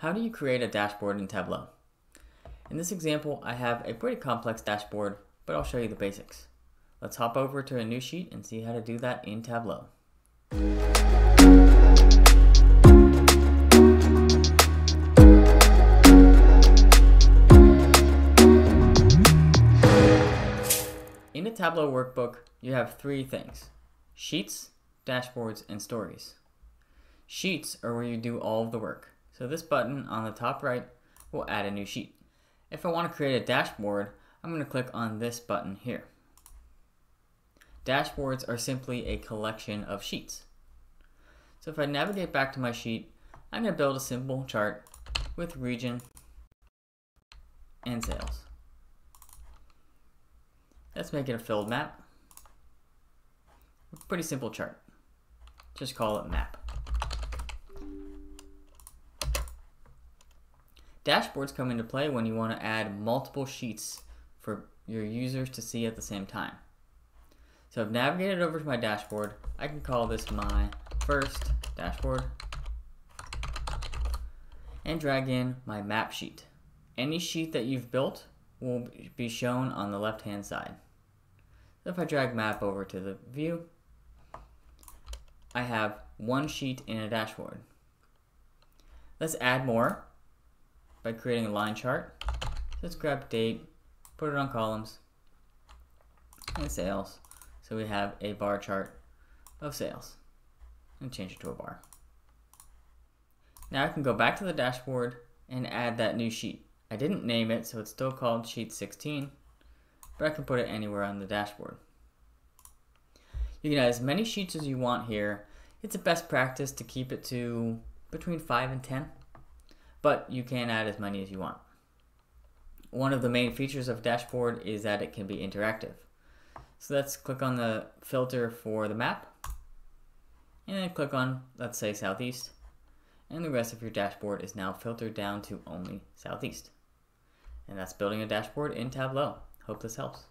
How do you create a dashboard in Tableau? In this example, I have a pretty complex dashboard, but I'll show you the basics. Let's hop over to a new sheet and see how to do that in Tableau. In a Tableau workbook, you have three things. Sheets, dashboards, and stories. Sheets are where you do all of the work. So this button on the top right will add a new sheet. If I want to create a dashboard, I'm going to click on this button here. Dashboards are simply a collection of sheets. So if I navigate back to my sheet, I'm going to build a simple chart with region and sales. Let's make it a filled map. Pretty simple chart. Just call it map. Dashboards come into play when you want to add multiple sheets for your users to see at the same time. So I've navigated over to my dashboard. I can call this my first dashboard and drag in my map sheet. Any sheet that you've built will be shown on the left hand side. So if I drag map over to the view, I have one sheet in a dashboard. Let's add more by creating a line chart. Let's grab date, put it on columns, and sales. So we have a bar chart of sales and change it to a bar. Now I can go back to the dashboard and add that new sheet. I didn't name it, so it's still called sheet 16, but I can put it anywhere on the dashboard. You can add as many sheets as you want here. It's a best practice to keep it to between 5 and 10 but you can add as many as you want. One of the main features of Dashboard is that it can be interactive. So let's click on the filter for the map, and then click on, let's say, Southeast, and the rest of your dashboard is now filtered down to only Southeast. And that's building a dashboard in Tableau. Hope this helps.